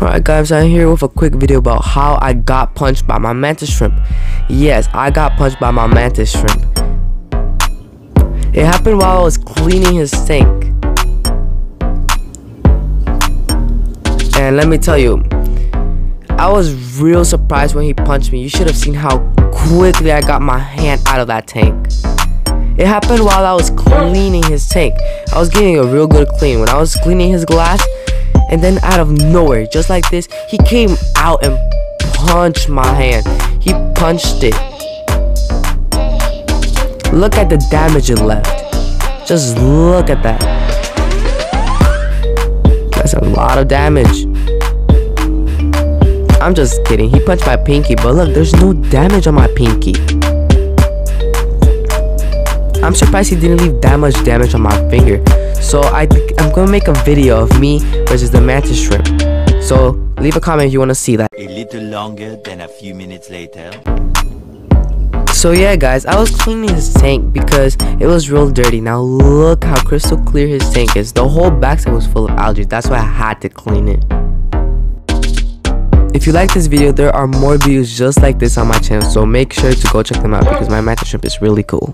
Alright guys, I'm here with a quick video about how I got punched by my mantis shrimp. Yes, I got punched by my mantis shrimp. It happened while I was cleaning his tank. And let me tell you, I was real surprised when he punched me. You should have seen how quickly I got my hand out of that tank. It happened while I was cleaning his tank. I was getting a real good clean. When I was cleaning his glass, and then out of nowhere, just like this, he came out and punched my hand. He punched it. Look at the damage it left. Just look at that. That's a lot of damage. I'm just kidding. He punched my pinky, but look, there's no damage on my pinky. I'm surprised he didn't leave that much damage on my finger. So I I'm gonna make a video of me versus the mantis shrimp. So leave a comment if you wanna see that. A little longer than a few minutes later. So yeah guys, I was cleaning his tank because it was real dirty. Now look how crystal clear his tank is. The whole backside was full of algae. That's why I had to clean it. If you like this video, there are more videos just like this on my channel. So make sure to go check them out because my mantis shrimp is really cool.